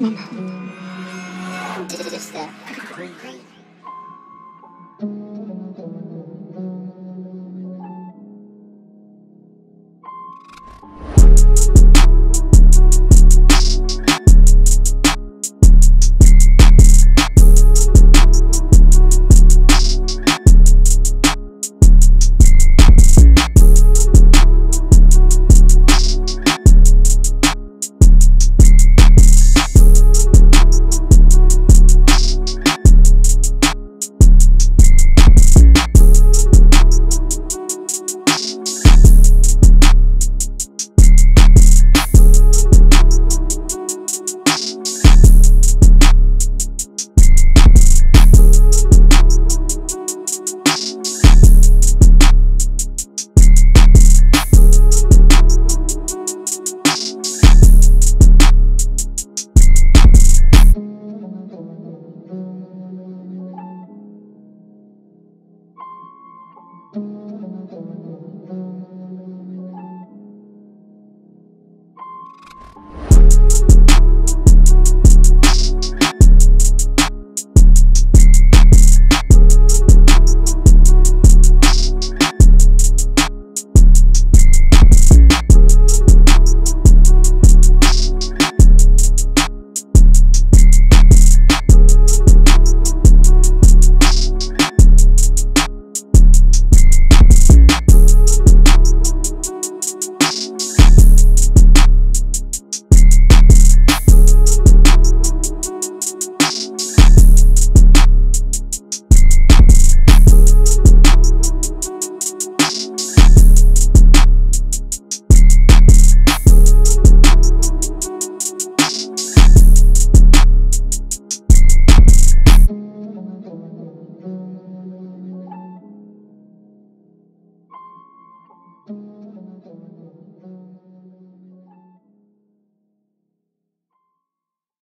Mama. That. Mama.